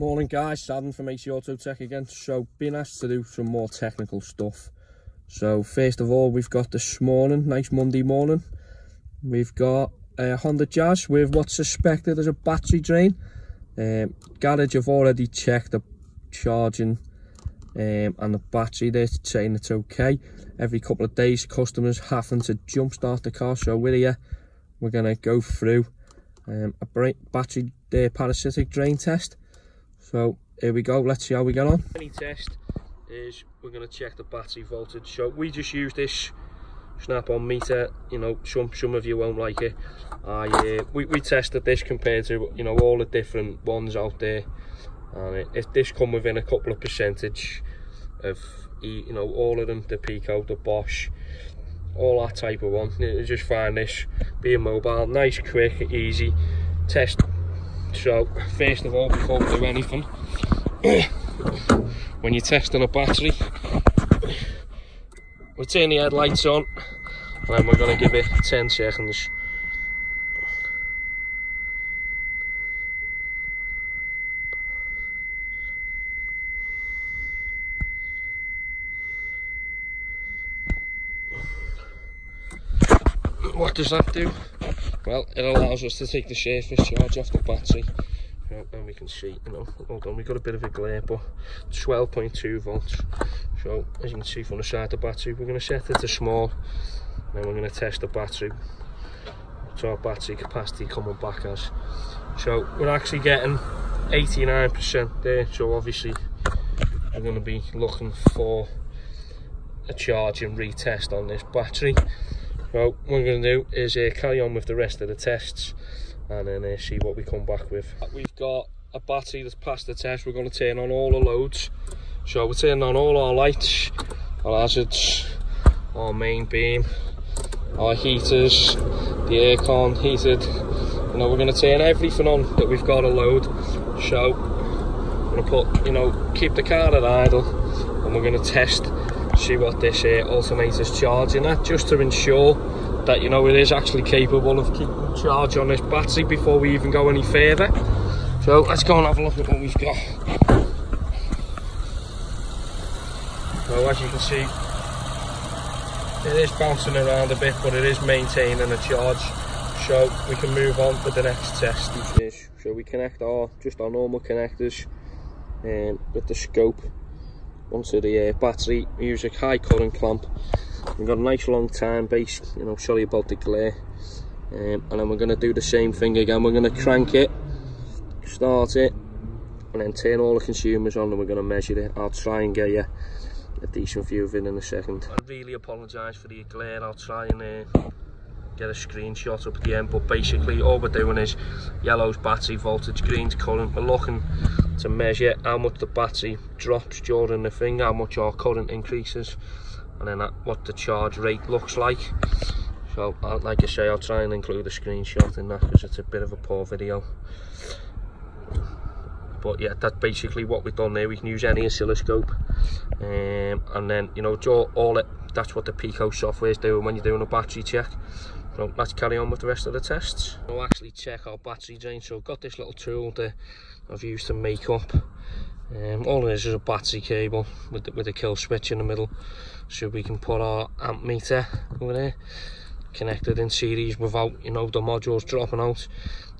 Morning guys, Sadden from AC Auto Tech again. So being asked to do some more technical stuff. So first of all, we've got this morning, nice Monday morning. We've got a Honda Jazz with what's suspected as a battery drain. Um, garage have already checked the charging um, and the battery they're saying it's okay every couple of days customers having to jump start the car so with you we're going to go through um, a battery uh, parasitic drain test so here we go. Let's see how we get on. Any test is we're going to check the battery voltage. So we just use this snap on meter you know some some of you won't like it. I uh, we, we tested this compared to you know all the different ones out there. And it, if this come within a couple of percentage of you know all of them the Pico the Bosch all that type of one. You just find this being mobile. Nice quick easy. Test so first of all before we do anything when you're testing a battery we turn the headlights on and we're going to give it 10 seconds what does that do? Well, it allows us to take the surface charge off the battery. and we can see, you know, hold on, we've got a bit of a glare, but 12.2 volts. So, as you can see from the side of the battery, we're going to set it to small. And then we're going to test the battery. So our battery capacity coming back as. So, we're actually getting 89% there. So, obviously, we're going to be looking for a charge and retest on this battery. Well, what we're going to do is uh, carry on with the rest of the tests and then uh, see what we come back with. We've got a battery that's passed the test. We're going to turn on all the loads. So we're turning on all our lights, our hazards, our main beam, our heaters, the aircon heated. You know, we're going to turn everything on that we've got a load. So we're going to put, you know, keep the car at idle and we're going to test see what this uh, alternator's charging at just to ensure that you know it is actually capable of keeping charge on this battery before we even go any further. So let's go and have a look at what we've got. So as you can see it is bouncing around a bit but it is maintaining a charge. So we can move on to the next test so we connect our just our normal connectors um, with the scope onto the uh, battery a high current clamp. We've got a nice long time base you know sorry about the glare. Um, and then we're going to do the same thing again. We're going to crank it start it and then turn all the consumers on and we're going to measure it. I'll try and get you a decent view of it in a second. I really apologize for the glare. I'll try and uh, get a screenshot up at the end but basically all we're doing is yellow's battery voltage green's current. We're looking to measure how much the battery drops during the thing, how much our current increases, and then what the charge rate looks like. So, like I say, I'll try and include a screenshot in that because it's a bit of a poor video. But yeah, that's basically what we've done there. We can use any oscilloscope, um, and then you know, all it. That's what the Pico software is doing when you're doing a battery check. Let's carry on with the rest of the tests. We'll actually check our battery drain. So I've got this little tool that I've used to make up. Um, all it is is a battery cable with the, with a kill switch in the middle. So we can put our amp meter over there connected in series without you know the modules dropping out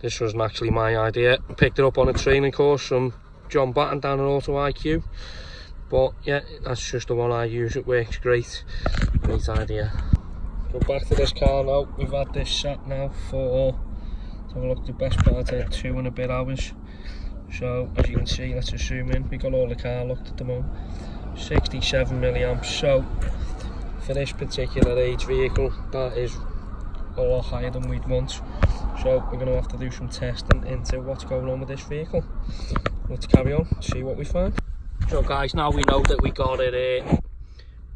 this was actually my idea picked it up on a training course from John Batten down at Auto IQ but yeah that's just the one I use it works great great idea Go back to this car now. We've had this sat now for, let's have a look, the best part of two and a bit hours. So, as you can see, let's assume in, we got all the car looked at the moment. 67 milliamps. So, for this particular age vehicle, that is a lot higher than we'd want. So, we're going to have to do some testing into what's going on with this vehicle. Let's carry on, see what we find. So guys, now we know that we got it uh,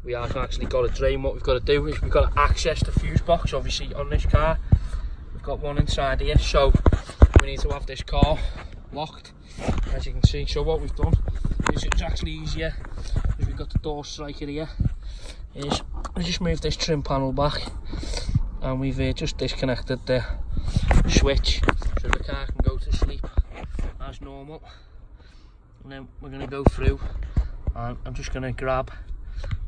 we have actually got a drain. What we've got to do is we've got to access the fuse box, obviously, on this car. We've got one inside here, so we need to have this car locked, as you can see. So what we've done is it's actually easier, because we've got the door striker here, is we just move this trim panel back, and we've uh, just disconnected the switch, so the car can go to sleep as normal. and then we're going to go through and I'm just going to grab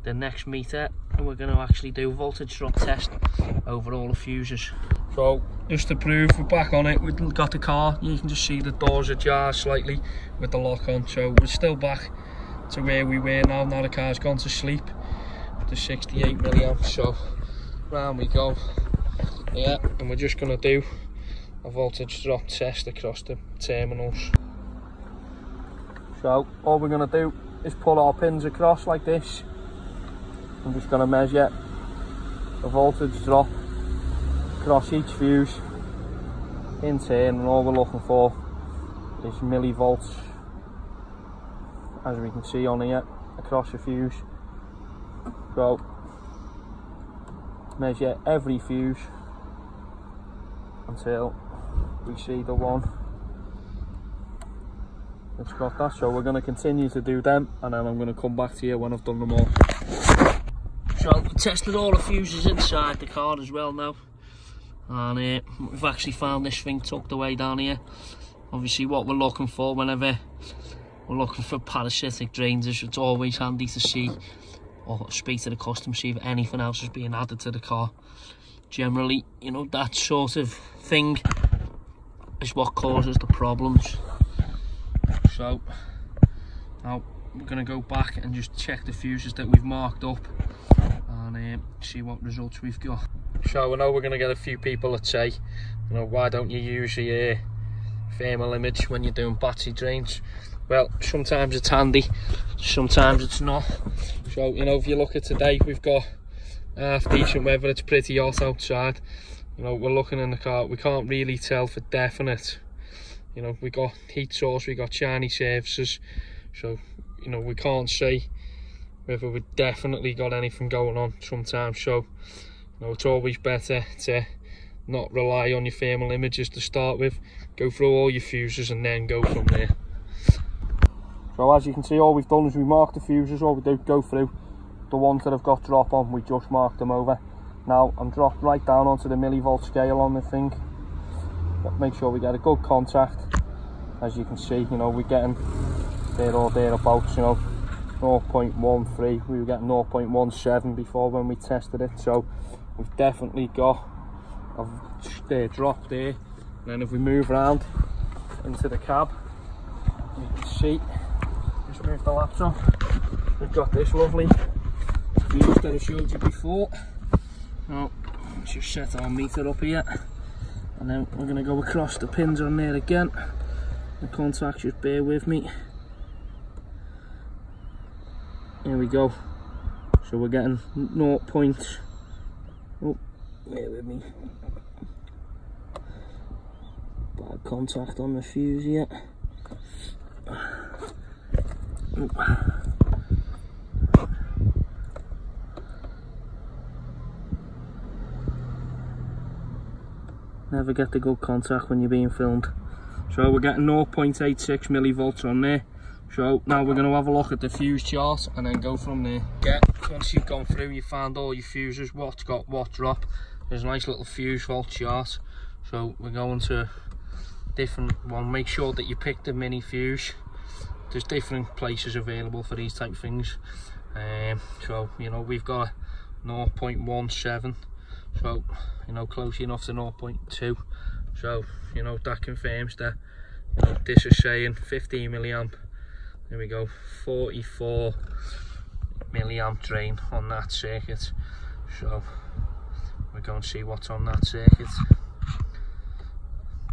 the next meter and we're going to actually do voltage drop test over all the fuses. So just to prove we're back on it, we've got the car, you can just see the doors ajar slightly with the lock on so we're still back to where we were now, now the car's gone to sleep. To 68 milliamps so round we go. Yeah and we're just going to do a voltage drop test across the terminals. So all we're going to do is pull our pins across like this I'm just going to measure the voltage drop across each fuse in turn and all we're looking for is millivolts as we can see on here across the fuse. So measure every fuse until we see the one. That's got that. So we're going to continue to do them and then I'm going to come back to you when I've done them all tested all the fuses inside the car as well now. And uh, we've actually found this thing tucked away down here. Obviously what we're looking for whenever we're looking for parasitic drains is it's always handy to see or speak to the customer see if anything else is being added to the car. Generally you know that sort of thing is what causes the problems. So now we're going to go back and just check the fuses that we've marked up and uh, see what results we've got. So I know we're going to get a few people that say you know why don't you use your uh, thermal image when you're doing battery drains? Well sometimes it's handy sometimes it's not. So you know if you look at today we've got half decent weather it's pretty hot outside. You know we're looking in the car we can't really tell for definite. You know we got heat source we got shiny surfaces so you know we can't say whether we've definitely got anything going on sometimes so you know it's always better to not rely on your thermal images to start with. Go through all your fuses and then go from there. So as you can see all we've done is we mark the fuses all we do go through. The ones that have got drop on we just mark them over. Now I'm dropped right down onto the millivolt scale on the thing. Make sure we get a good contact. As you can see you know we're getting there or thereabouts you know 0.13 we were getting 0.17 before when we tested it so we've definitely got a drop there. And then if we move around into the cab you can see just move the laptop. We've got this lovely fuse that I showed you before. Now let's just set our meter up here. And then we're going to go across the pins on there again. The contacts just bear with me here we go so we're getting 0. Point, oh bear with me bad contact on the fuse here oh. never get the good contact when you're being filmed so we're getting 0.86 millivolts on there so now we're going to have a look at the fuse chart and then go from there. Once you've gone through you find all your fuses what's got what drop. There's a nice little fuse volt chart so we're going to different one make sure that you pick the mini fuse. There's different places available for these type things. Um, so you know we've got 0.17 so you know close enough to 0.2 so you know that confirms that you know, this is saying 15 milliamp there we go 44 milliamp drain on that circuit. So we're going to see what's on that circuit.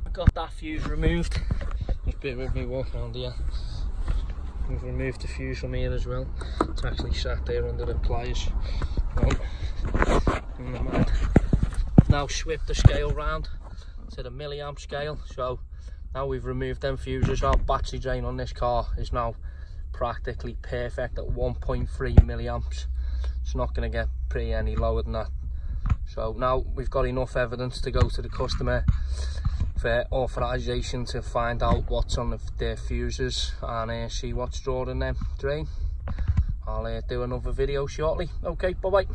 I got that fuse removed. Just bit with me walking around here. We've removed the fuse from here as well. It's actually sat there under the pliers. Mind. Now swept the scale round to the milliamp scale. So now we've removed them fuses our battery drain on this car is now practically perfect at 1.3 milliamps. It's not going to get pretty any lower than that. So now we've got enough evidence to go to the customer for authorization to find out what's on the, their fuses and uh, see what's drawn in drain. I'll uh, do another video shortly. Okay bye bye